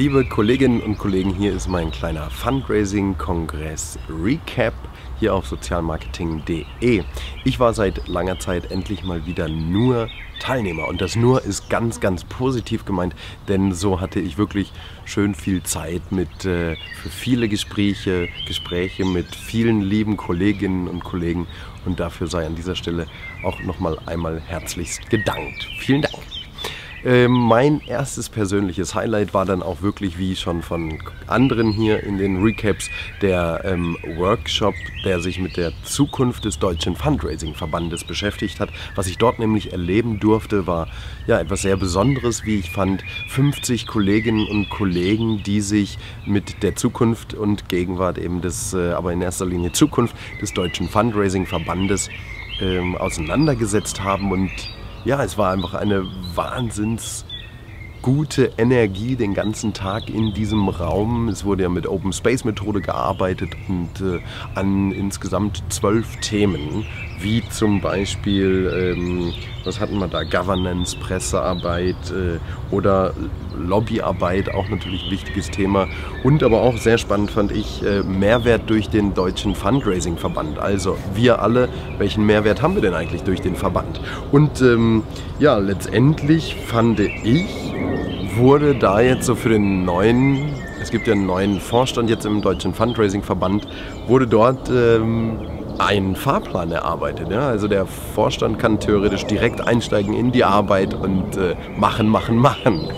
Liebe Kolleginnen und Kollegen, hier ist mein kleiner Fundraising-Kongress-Recap hier auf sozialmarketing.de. Ich war seit langer Zeit endlich mal wieder nur Teilnehmer und das nur ist ganz, ganz positiv gemeint, denn so hatte ich wirklich schön viel Zeit mit äh, für viele Gespräche, Gespräche mit vielen lieben Kolleginnen und Kollegen und dafür sei an dieser Stelle auch nochmal einmal herzlichst gedankt. Vielen Dank. Ähm, mein erstes persönliches Highlight war dann auch wirklich, wie schon von anderen hier in den Recaps, der ähm, Workshop, der sich mit der Zukunft des Deutschen Fundraising-Verbandes beschäftigt hat. Was ich dort nämlich erleben durfte, war ja etwas sehr Besonderes, wie ich fand. 50 Kolleginnen und Kollegen, die sich mit der Zukunft und Gegenwart eben des, äh, aber in erster Linie Zukunft des Deutschen Fundraising-Verbandes ähm, auseinandergesetzt haben und ja, es war einfach eine wahnsinns gute Energie den ganzen Tag in diesem Raum. Es wurde ja mit Open Space Methode gearbeitet und äh, an insgesamt zwölf Themen, wie zum Beispiel, ähm, was hatten wir da, Governance, Pressearbeit äh, oder Lobbyarbeit, auch natürlich ein wichtiges Thema. Und aber auch sehr spannend fand ich äh, Mehrwert durch den deutschen Fundraising-Verband. Also wir alle, welchen Mehrwert haben wir denn eigentlich durch den Verband? Und ähm, ja, letztendlich fand ich, wurde da jetzt so für den neuen, es gibt ja einen neuen Vorstand jetzt im Deutschen Fundraising-Verband, wurde dort ähm, ein Fahrplan erarbeitet. Ja? Also der Vorstand kann theoretisch direkt einsteigen in die Arbeit und äh, machen, machen, machen.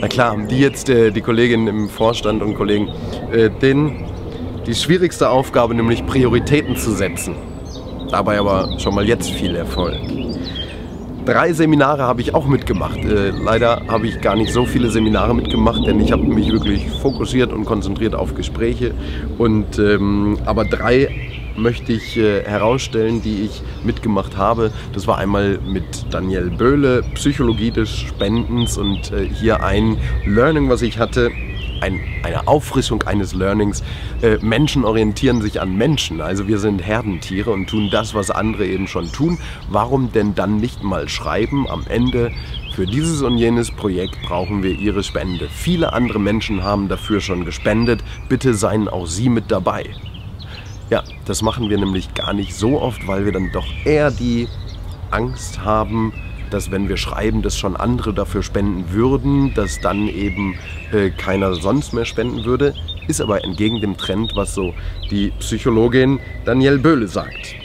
Na klar, haben die jetzt, äh, die Kolleginnen im Vorstand und Kollegen, äh, den, die schwierigste Aufgabe, nämlich Prioritäten zu setzen. Dabei aber schon mal jetzt viel Erfolg. Drei Seminare habe ich auch mitgemacht. Äh, leider habe ich gar nicht so viele Seminare mitgemacht, denn ich habe mich wirklich fokussiert und konzentriert auf Gespräche. Und, ähm, aber drei möchte ich äh, herausstellen, die ich mitgemacht habe. Das war einmal mit Daniel Böhle, Psychologie des Spendens und äh, hier ein Learning, was ich hatte, ein, eine Auffrischung eines Learnings. Äh, Menschen orientieren sich an Menschen. Also wir sind Herdentiere und tun das, was andere eben schon tun. Warum denn dann nicht mal schreiben am Ende? Für dieses und jenes Projekt brauchen wir Ihre Spende. Viele andere Menschen haben dafür schon gespendet. Bitte seien auch Sie mit dabei. Ja, das machen wir nämlich gar nicht so oft, weil wir dann doch eher die Angst haben, dass wenn wir schreiben, dass schon andere dafür spenden würden, dass dann eben äh, keiner sonst mehr spenden würde. Ist aber entgegen dem Trend, was so die Psychologin Danielle Böhle sagt.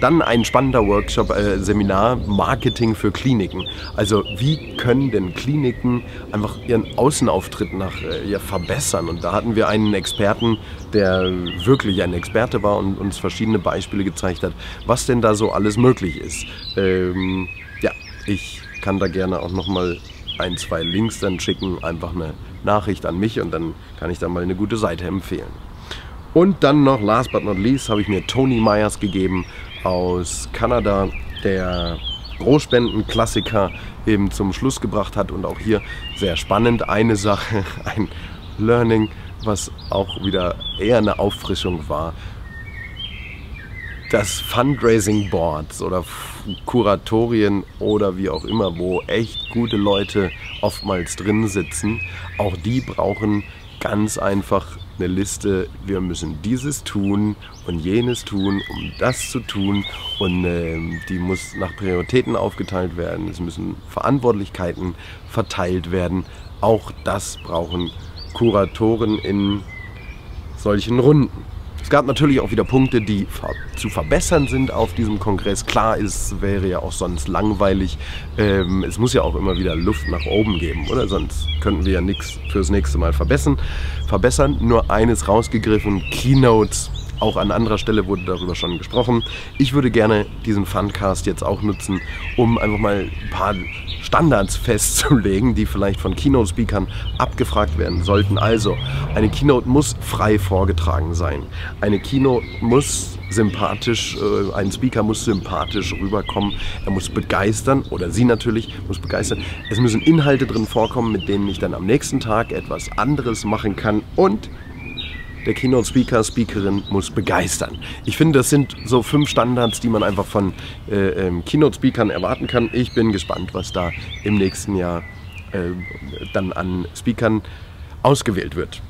Dann ein spannender Workshop, äh, Seminar Marketing für Kliniken. Also wie können denn Kliniken einfach ihren Außenauftritt nach äh, ja, verbessern? Und da hatten wir einen Experten, der wirklich ein Experte war und uns verschiedene Beispiele gezeigt hat, was denn da so alles möglich ist. Ähm, ich kann da gerne auch nochmal ein, zwei Links dann schicken, einfach eine Nachricht an mich und dann kann ich da mal eine gute Seite empfehlen. Und dann noch, last but not least, habe ich mir Tony Myers gegeben aus Kanada, der Großspenden-Klassiker eben zum Schluss gebracht hat. Und auch hier sehr spannend, eine Sache, ein Learning, was auch wieder eher eine Auffrischung war dass Fundraising Boards oder Kuratorien oder wie auch immer, wo echt gute Leute oftmals drin sitzen, auch die brauchen ganz einfach eine Liste, wir müssen dieses tun und jenes tun, um das zu tun und äh, die muss nach Prioritäten aufgeteilt werden, es müssen Verantwortlichkeiten verteilt werden. Auch das brauchen Kuratoren in solchen Runden. Es gab natürlich auch wieder Punkte, die zu verbessern sind auf diesem Kongress. Klar, es wäre ja auch sonst langweilig. Ähm, es muss ja auch immer wieder Luft nach oben geben, oder? Sonst könnten wir ja nichts fürs nächste Mal verbessern. verbessern. Nur eines rausgegriffen, Keynotes auch an anderer Stelle wurde darüber schon gesprochen. Ich würde gerne diesen Fundcast jetzt auch nutzen, um einfach mal ein paar Standards festzulegen, die vielleicht von Keynote-Speakern abgefragt werden sollten. Also, eine Keynote muss frei vorgetragen sein. Eine Keynote muss sympathisch, äh, ein Speaker muss sympathisch rüberkommen. Er muss begeistern, oder sie natürlich muss begeistern. Es müssen Inhalte drin vorkommen, mit denen ich dann am nächsten Tag etwas anderes machen kann und der Keynote Speaker, Speakerin muss begeistern. Ich finde, das sind so fünf Standards, die man einfach von äh, ähm, Keynote Speakern erwarten kann. Ich bin gespannt, was da im nächsten Jahr äh, dann an Speakern ausgewählt wird.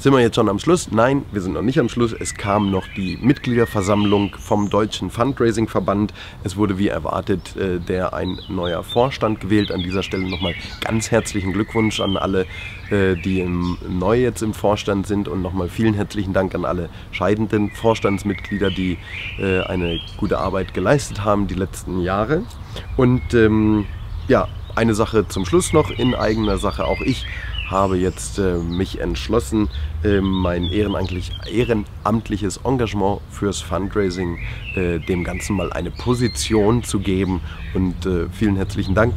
Sind wir jetzt schon am Schluss? Nein, wir sind noch nicht am Schluss. Es kam noch die Mitgliederversammlung vom Deutschen Fundraising-Verband. Es wurde wie erwartet äh, der ein neuer Vorstand gewählt. An dieser Stelle nochmal ganz herzlichen Glückwunsch an alle, äh, die im, neu jetzt im Vorstand sind und nochmal vielen herzlichen Dank an alle scheidenden Vorstandsmitglieder, die äh, eine gute Arbeit geleistet haben die letzten Jahre. Und ähm, ja, eine Sache zum Schluss noch in eigener Sache. Auch ich habe jetzt äh, mich entschlossen, äh, mein ehrenamtlich, ehrenamtliches Engagement fürs Fundraising äh, dem Ganzen mal eine Position zu geben. Und äh, vielen herzlichen Dank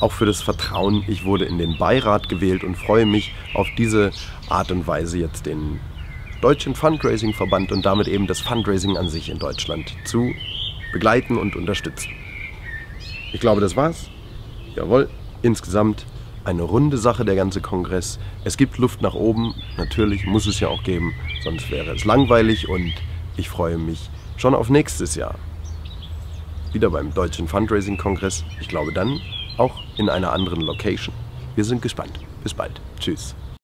auch für das Vertrauen. Ich wurde in den Beirat gewählt und freue mich auf diese Art und Weise jetzt den Deutschen Fundraising-Verband und damit eben das Fundraising an sich in Deutschland zu begleiten und unterstützen. Ich glaube, das war's. Jawohl, insgesamt eine runde Sache, der ganze Kongress. Es gibt Luft nach oben, natürlich muss es ja auch geben, sonst wäre es langweilig und ich freue mich schon auf nächstes Jahr. Wieder beim Deutschen Fundraising-Kongress. Ich glaube dann auch in einer anderen Location. Wir sind gespannt. Bis bald. Tschüss.